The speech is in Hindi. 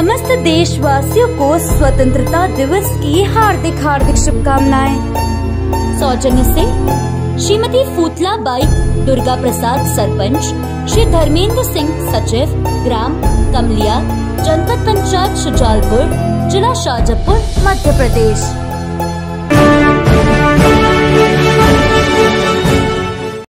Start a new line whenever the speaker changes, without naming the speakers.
समस्त देशवासियों को स्वतंत्रता दिवस की हार्दिक हार्दिक शुभकामनाएँ।
सौजन्य से श्रीमती फूतला बाई दुर्गा प्रसाद सरपंच, श्री धर्मेंद्र सिंह सचिव, ग्राम कमलिया, जनपद पंचायत शुजालपुर जिला शाहजहापुर
मध्य प्रदेश।